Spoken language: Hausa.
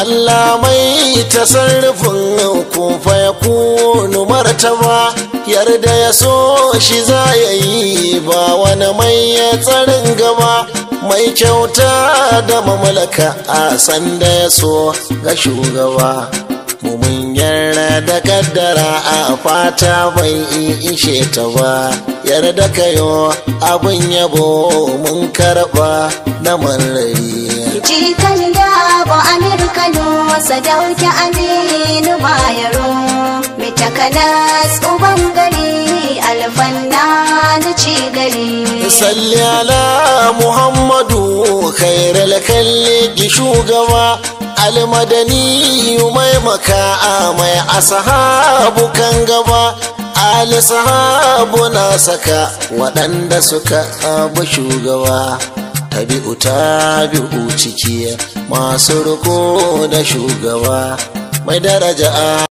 Allah mai tasarrufin kufa ya kunu martaba yarda ya so shi za ya yi ba wani mai ya tsarin gaba mai kyauta da mamlaka a sanda ya so ga shugaba. Mun yarda da kaddara a fata bai ishe ta ba yarda kayo abin yabo mun karɓa na marari. Ba Amurka no sadauki Aminu Bayero. Mitakanas uban gari alfanna na ci gari. Salli ala muhammadu khairal kalli shugaba. Almadani mai maka mai asahabu kan gaba. Ali sahabu na saka waɗanda suka abu shugaba. Tabi'u tabi'u ciki masu riko da shugaba mai daraja